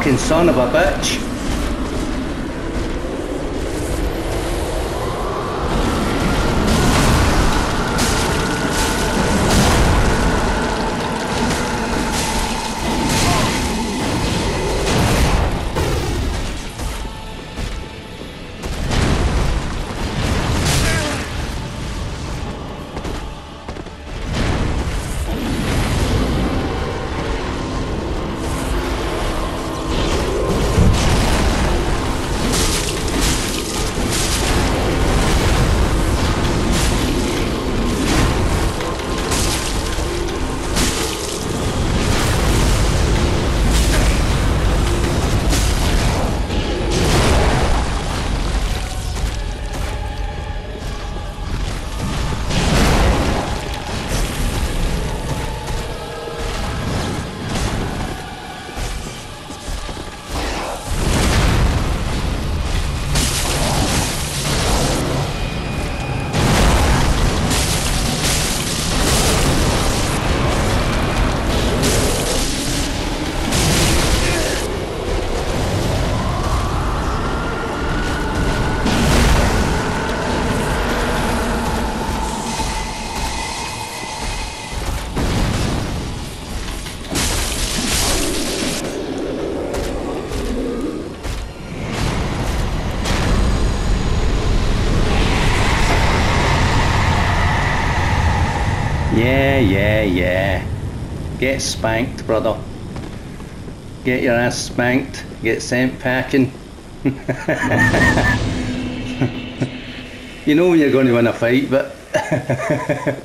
Fucking son of a bitch. Yeah, yeah, yeah. Get spanked, brother. Get your ass spanked. Get sent packing. you know when you're going to win a fight, but